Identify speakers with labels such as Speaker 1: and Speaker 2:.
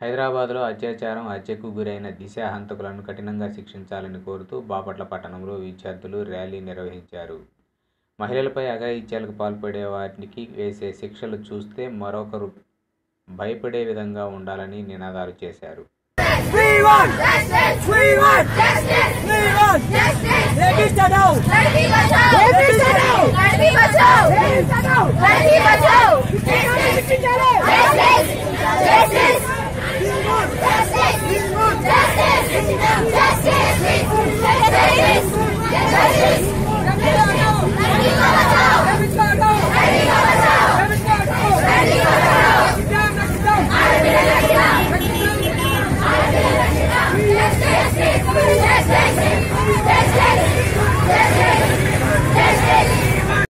Speaker 1: హైదరాబాద్లో అత్యాచారం హత్యకు గురైన దిశ హంతకులను కఠినంగా శిక్షించాలని కోరుతూ బాపట్ల పట్టణంలో విద్యార్థులు ర్యాలీ నిర్వహించారు. మహిళలపై అఘాయిత్యాలకు పాల్పడే వారికి వేసే శిక్షలు చూస్తే మరొకరు భయపడే విధంగా ఉండాలని నినాదాలు చేశారు.
Speaker 2: We want
Speaker 3: Justice!
Speaker 2: We want
Speaker 3: Justice!
Speaker 2: We want
Speaker 3: Justice!